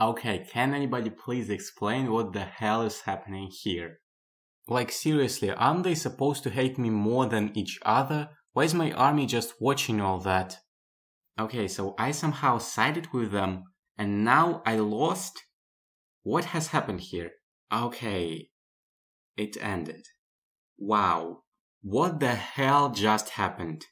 Okay, can anybody please explain what the hell is happening here? Like seriously, aren't they supposed to hate me more than each other? Why is my army just watching all that? Okay, so I somehow sided with them, and now I lost? What has happened here? Okay, it ended. Wow, what the hell just happened?